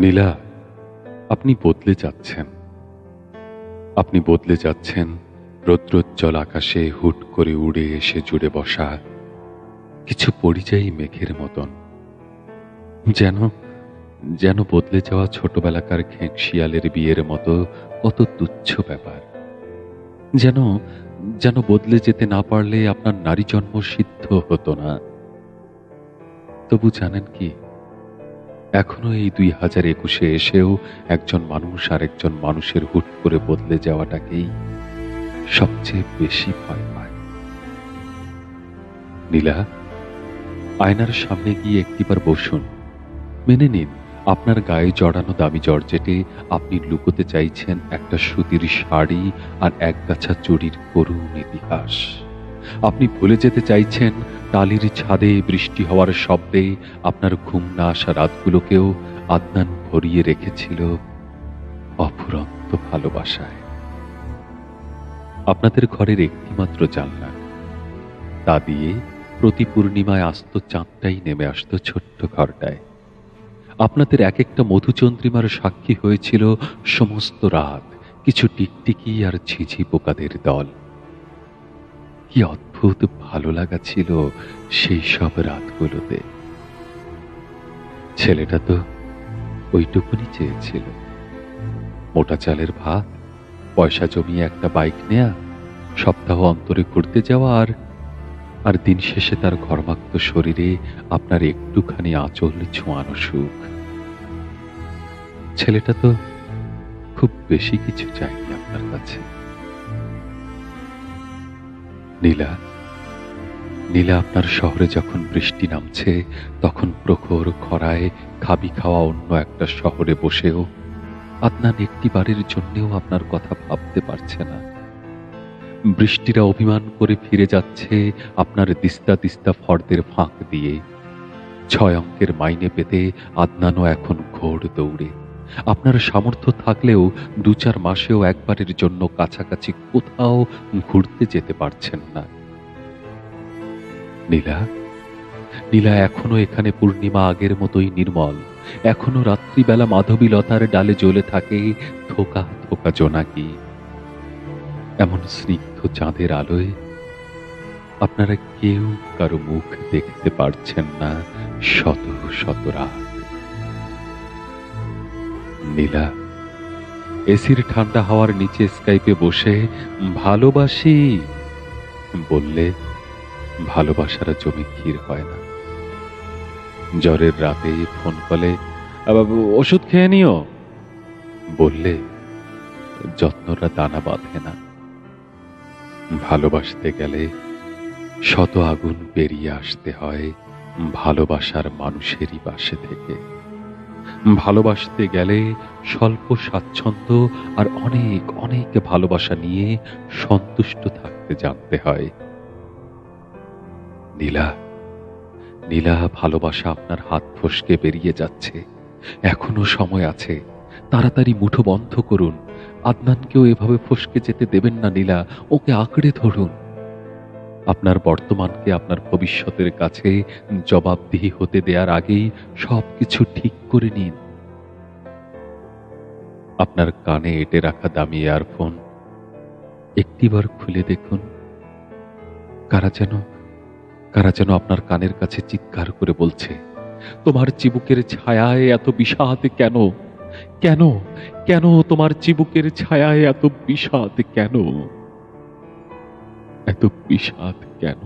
নীলা, আপনি বদলে যাচ্ছেন। আপনি বদলে যাচ্ছেন, রৌদ্রোজ্জ্বল আকাশে হুট করে উড়ে এসে জুড়ে বসা কিছু পরিযায়ী মেঘের মতন। যেন যেন বদলে যাওয়া ছোটবেলাকার ঘেঁকশিয়ালের বিয়ের মতো কত তুচ্ছ ব্যাপার। যেন যেন বদলে যেতে না পারলে আপনার নারী জন্ম সিদ্ধ হতো না। তবু জানেন কি এখনও এই দুই হাজার একুশে এসেও একজন মানুষ আর একজন মানুষের হুট করে বদলে যাওয়াটাকেই সবচেয়ে বেশি ভয় পায়। নীলা, আয়নার সামনে গিয়ে একটিবার বসুন। মেনে নিন, আপনার গায়ে জড়ানো দামি জর্জেটে আপনি লুকোতে চাইছেন একটা সুতির শাড়ি আর একগাছা চুরির করুণ ইতিহাস। আপনি ভুলে যেতে চাইছেন টালির ছাদে বৃষ্টি হওয়ার শব্দে আপনার ঘুম না আসা রাতগুলোকেও আদনান ভরিয়ে রেখেছিল অফুরন্ত ভালোবাসায়। আপনাদের ঘরের একটিমাত্র জানলা। তা দিয়ে প্রতি পূর্ণিমায় আস্ত চাঁদটাই নেমে আসতো ছোট্ট ঘরটায়। আপনাদের এক একটা মধুচন্দ্রিমার সাক্ষী হয়েছিল সমস্ত রাত, কিছু টিকটিকি আর ঝিঝি পোকাদের দল। কি অদ্ভুত ভালো লাগা ছিল সেই সব রাতগুলোতে। ছেলেটা তো ওইটুকুনি চেয়েছিল। মোটা চালের ভাত, পয়সা জমিয়ে একটা বাইক নেয়া, সপ্তাহ অন্তরে ঘুরতে যাওয়া আর আর দিন শেষে তার ঘর্মাক্ত শরীরে আপনার একটুখানি আঁচল ছোঁয়ানো সুখ। ছেলেটা তো খুব বেশি কিছু চাইনি আপনার কাছে। নীলা নীলা আপনার শহরে যখন বৃষ্টি নামছে, তখন প্রখর খরায় খাবি খাওয়া অন্য একটা শহরে বসেও আদনান একটি বারের জন্যেও আপনার কথা ভাবতে পারছে না। বৃষ্টিরা অভিমান করে ফিরে যাচ্ছে আপনার দিস্তা দিস্তা ফর্দের ফাঁক দিয়ে। ছয় অঙ্কের মাইনে পেতে আদনানও এখন ঘোর দৌড়ে। আপনার সামর্থ্য থাকলেও দু চার মাসেও একবারের জন্য কাছাকাছি কোথাও ঘুরতে যেতে পারছেন না। নীলা? নীলা এখনও এখানে পূর্ণিমা আগের মতোই নির্মল। এখনও রাত্রিবেলা মাধবীলতার ডালে জ্বলে থাকে থোকা থোকা জোনাকি। এমন স্নিগ্ধ চাঁদের আলোয় আপনারা কেউ কারও মুখ দেখতে পারছেন না শত শত রাত। নীলা এসির ঠান্ডা হাওয়ার নিচে স্কাইপে বসে, ভালোবাসি? বললে, ভালোবাসার জমি ক্ষীর হয় না। জ্বরের রাতে ফোন কলে "আবার ওষুধ খেয়ে নিও। বললে যত্নরা দানা বাঁধে না। ভালোবাসতে গেলে শত আগুন পেরিয়ে আসতে হয় ভালোবাসার মানুষেরই পাশে থেকে। ভালোবাসতে গেলে স্বল্প স্বাচ্ছন্দ্য আর অনেক অনেক ভালোবাসা নিয়ে সন্তুষ্ট থাকতে জানতে হয়। নীলা নীলা, ভালোবাসা আপনার হাত ফসকে বেরিয়ে যাচ্ছে। এখনও সময় আছে। তাড়াতাড়ি মুঠো বন্ধ করুন। আদনানকেও এভাবে ফসকে যেতে দেবেন না, নীলা। ওকে আঁকড়ে ধরুন। আপনার বর্তমানকে আপনার ভবিষ্যতের কাছে জবাবদিহি হতে দেওয়ার আগেই সবকিছু ঠিক করে নিন। আপনার কানে এঁটে রাখা দামি ইয়ারফোন একটিবার খুলে দেখুন। কারা যেন কারা যেন আপনার কানের কাছে চিৎকার করে বলছে, তোমার চিবুকের ছায়ায় এত বিষাদ কেন? কেন? কেন তোমার চিবুকের ছায়ায় এত বিষাদ কেন? এত বিষাদ কেন?